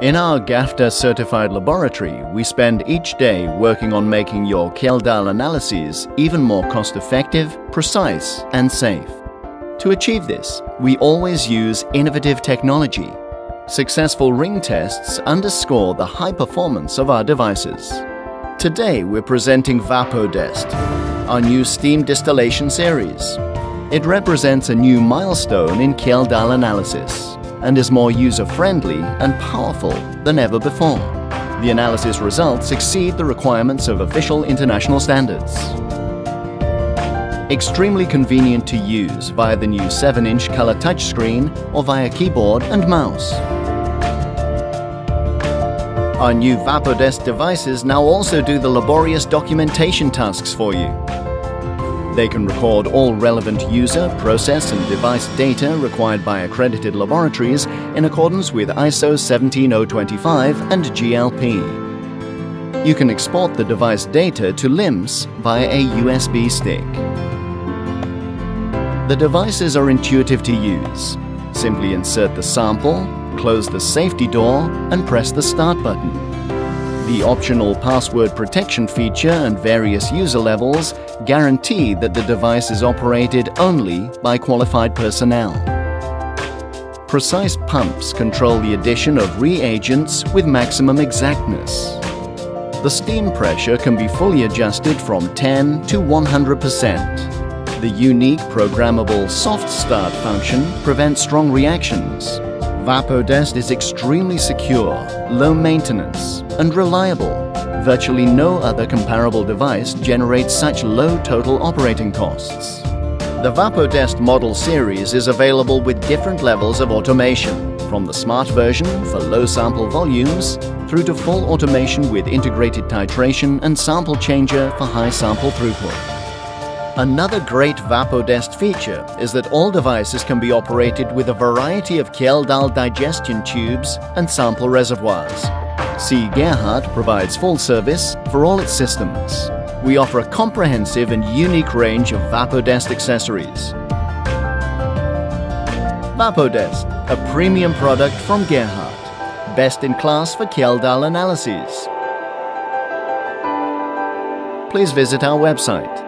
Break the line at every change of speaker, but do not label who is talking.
In our GAFTA certified laboratory, we spend each day working on making your Kjeldahl analyses even more cost effective, precise, and safe. To achieve this, we always use innovative technology. Successful ring tests underscore the high performance of our devices. Today we're presenting Vapodest, our new steam distillation series. It represents a new milestone in Kjeldahl analysis and is more user-friendly and powerful than ever before. The analysis results exceed the requirements of official international standards. Extremely convenient to use via the new 7-inch color touchscreen or via keyboard and mouse. Our new Vapodest devices now also do the laborious documentation tasks for you. They can record all relevant user, process and device data required by accredited laboratories in accordance with ISO 17025 and GLP. You can export the device data to LIMS via a USB stick. The devices are intuitive to use. Simply insert the sample, close the safety door and press the start button. The optional password protection feature and various user levels guarantee that the device is operated only by qualified personnel. Precise pumps control the addition of reagents with maximum exactness. The steam pressure can be fully adjusted from 10 to 100%. The unique programmable soft start function prevents strong reactions Vapodest is extremely secure, low maintenance, and reliable. Virtually no other comparable device generates such low total operating costs. The Vapodest model series is available with different levels of automation, from the smart version for low sample volumes through to full automation with integrated titration and sample changer for high sample throughput. Another great Vapodest feature is that all devices can be operated with a variety of Kjeldahl digestion tubes and sample reservoirs. C. Gerhardt provides full service for all its systems. We offer a comprehensive and unique range of Vapodest accessories. Vapodest, a premium product from Gerhardt. Best in class for Kjeldahl analyses. Please visit our website